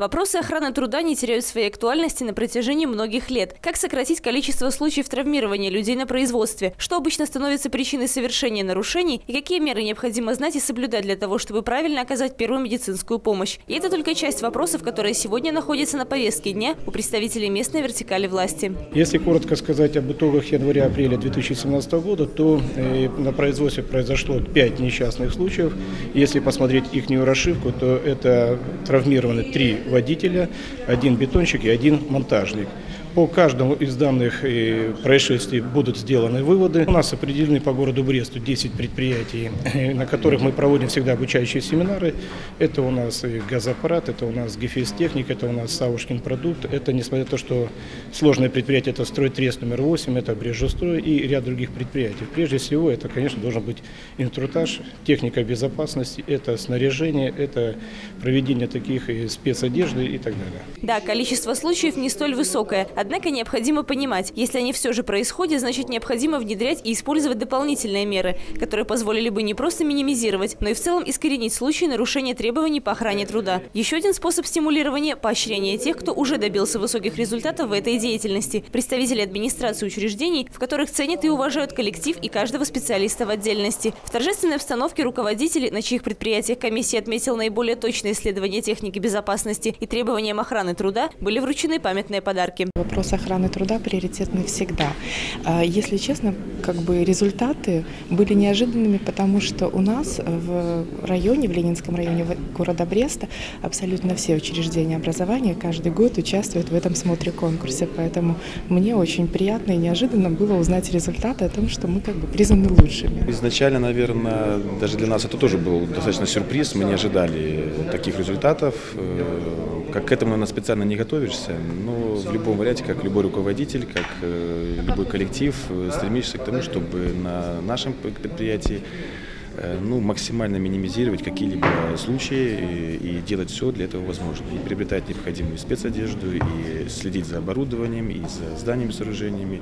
Вопросы охраны труда не теряют своей актуальности на протяжении многих лет. Как сократить количество случаев травмирования людей на производстве? Что обычно становится причиной совершения нарушений? И какие меры необходимо знать и соблюдать для того, чтобы правильно оказать первую медицинскую помощь? И это только часть вопросов, которые сегодня находятся на повестке дня у представителей местной вертикали власти. Если коротко сказать об итогах января-апреля 2017 года, то э, на производстве произошло 5 несчастных случаев. Если посмотреть их расшивку, то это травмированы 3 водителя, один бетонщик и один монтажник. По каждому из данных э, происшествий будут сделаны выводы. У нас определены по городу Бресту 10 предприятий, э, на которых мы проводим всегда обучающие семинары. Это у нас газоаппарат, это у нас Гефестехник, это у нас Савушкин продукт. Это, несмотря на то, что сложное предприятие, это Стройтрест номер 8, это Брежестрой и ряд других предприятий. Прежде всего, это, конечно, должен быть инструтаж, техника безопасности, это снаряжение, это проведение таких э, спецодежды и так далее. Да, количество случаев не столь высокое. Однако необходимо понимать, если они все же происходят, значит необходимо внедрять и использовать дополнительные меры, которые позволили бы не просто минимизировать, но и в целом искоренить случаи нарушения требований по охране труда. Еще один способ стимулирования – поощрение тех, кто уже добился высоких результатов в этой деятельности. Представители администрации учреждений, в которых ценят и уважают коллектив и каждого специалиста в отдельности. В торжественной обстановке руководители, на чьих предприятиях комиссия отметила наиболее точное исследование техники безопасности и требованиям охраны труда, были вручены памятные подарки вопрос охраны труда приоритетный всегда. А, если честно, как бы результаты были неожиданными, потому что у нас в районе, в Ленинском районе города Бреста, абсолютно все учреждения образования каждый год участвуют в этом смотре конкурсе. Поэтому мне очень приятно и неожиданно было узнать результаты о том, что мы как бы признаны лучшими. Изначально, наверное, даже для нас это тоже был достаточно сюрприз. Мы не ожидали таких результатов. Э, как к этому, наверное, специально не готовишься. Но в любом варианте знаете, как любой руководитель, как э, любой коллектив, э, стремишься к тому, чтобы на нашем предприятии Э, ну, максимально минимизировать какие-либо случаи и, и делать все для этого возможно. И приобретать необходимую спецодежду, и следить за оборудованием, и за зданиями, сооружениями,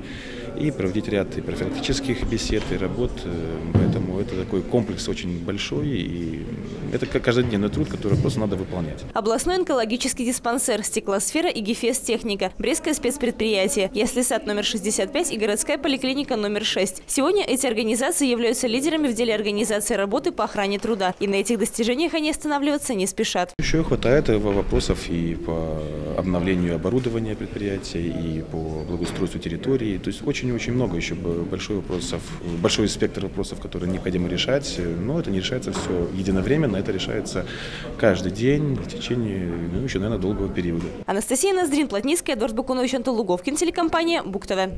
и проводить ряд и профилактических бесед, и работ. Э, поэтому это такой комплекс очень большой, и это как каждодневный труд, который просто надо выполнять. Областной онкологический диспансер, стеклосфера и гефест-техника, Брестское спецпредприятие, Ясли сад номер 65 и городская поликлиника номер 6. Сегодня эти организации являются лидерами в деле организации работы по охране труда. И на этих достижениях они останавливаться не спешат. Еще хватает вопросов и по обновлению оборудования предприятия, и по благоустройству территории. То есть очень-очень много еще большой, вопросов, большой спектр вопросов, которые необходимо решать. Но это не решается все единовременно, это решается каждый день в течение, ну, еще, наверное, долгого периода. Анастасия Ноздрин, Плотницкая, Эдуард Бакунович, Антон Луговкин, телекомпания Бук-ТВ.